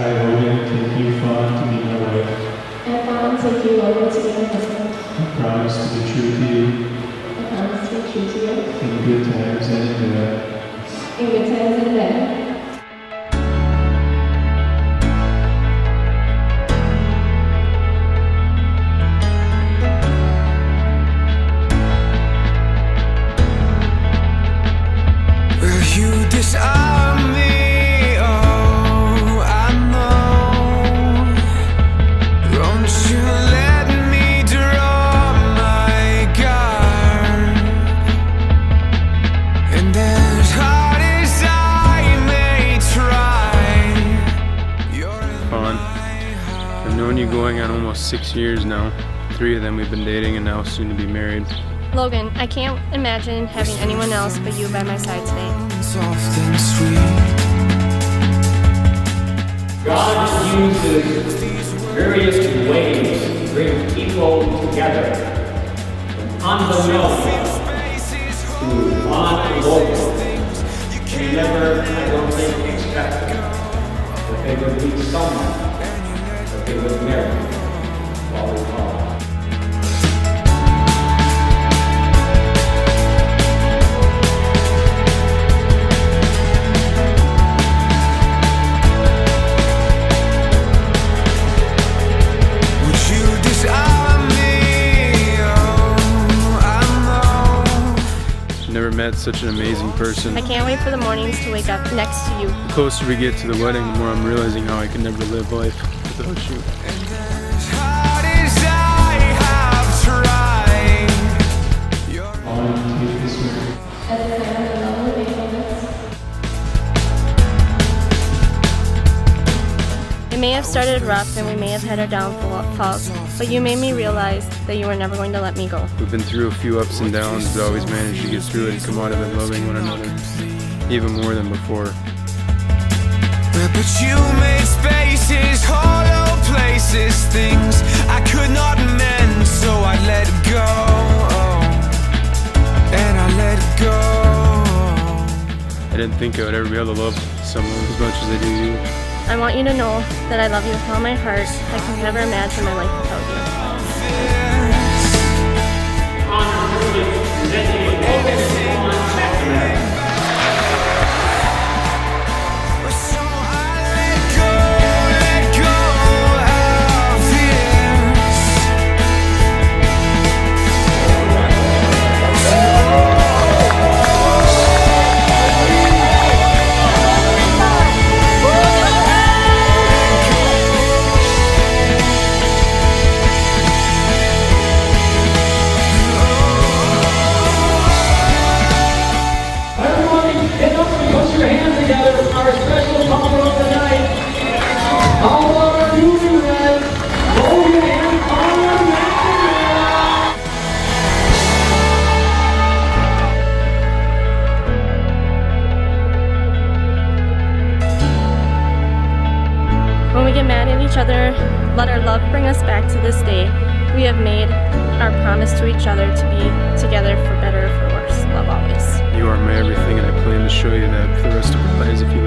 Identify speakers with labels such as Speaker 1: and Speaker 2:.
Speaker 1: I, Logan, take you, Fawn, to be my wife.
Speaker 2: I promise to take you, Logan, to be my husband.
Speaker 1: I promise to be true to you
Speaker 2: I promise to be true to you
Speaker 1: in good times and in bad.
Speaker 2: in good times and bad.
Speaker 3: Will you
Speaker 4: known you going on almost six years now. Three of them we've been dating and now soon to be married.
Speaker 5: Logan, I can't imagine having anyone else but you by my side today.
Speaker 3: soft and sweet.
Speaker 6: God uses various ways to bring people together. Unbeknownst to Fawn and Logan, they never, I don't think, expected that they would meet someone that they would marry while they call.
Speaker 3: Would you disarm me? Oh, I.
Speaker 4: Never met such an amazing person.
Speaker 5: I can't wait for the mornings to wake up next to you.
Speaker 4: The closer we get to the wedding, the more I'm realizing how I could never live life
Speaker 2: faithfulness,
Speaker 5: It may have started rough and we may have had our downfalls, but you made me realize that you were never going to let me go.
Speaker 4: We've been through a few ups and downs, but always managed to get through it and come out of it loving one another, even more than before.
Speaker 3: But you made spaces, hollow places, things I could not mend, so I let go. And I let go.
Speaker 4: I didn't think I would ever be able to love someone as much as I do you.
Speaker 5: I want you to know that I love you with all my heart. I can never imagine my life without you. Get mad at each other, let our love bring us back to this day. We have made our promise to each other to be together for better or for worse. Love always.
Speaker 4: You are my everything, and I plan to show you that for the rest of our lives if you